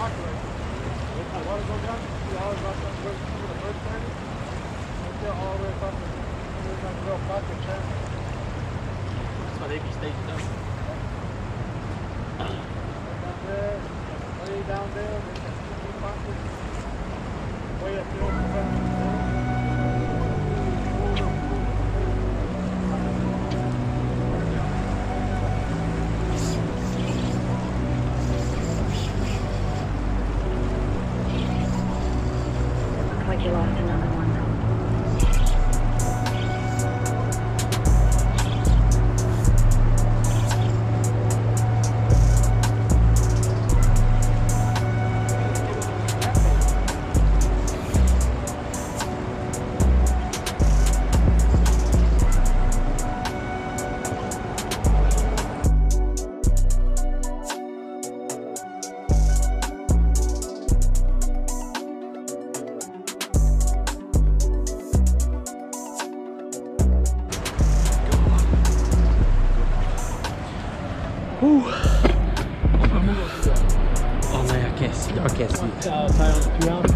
That's why they be staged up. Down there, way down there. Way up there. Uh, tie on the two ounce.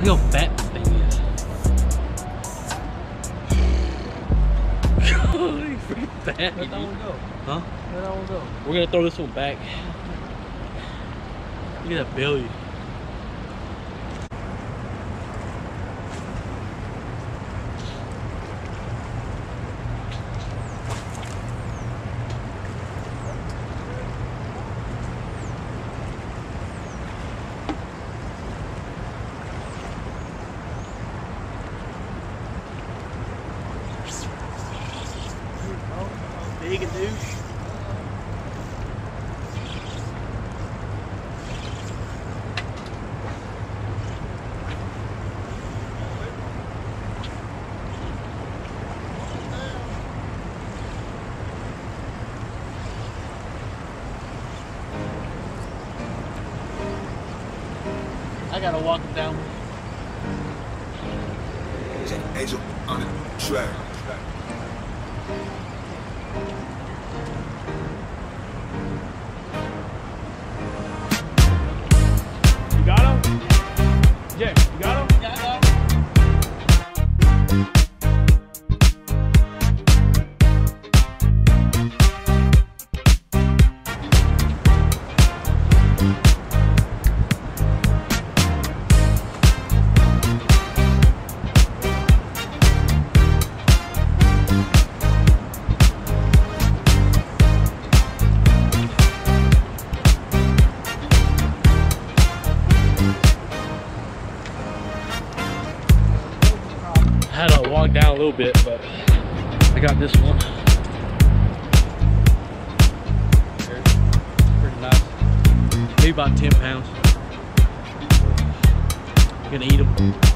Look how fat this thing is. Holy freaking fat. Let that one go. Huh? Let that one go. We're gonna throw this one back. Look at that belly. Big and douche. I gotta walk him down. Angel on the track. Had down a little bit, but I got this one. Pretty nice. Maybe about 10 pounds. Gonna eat them.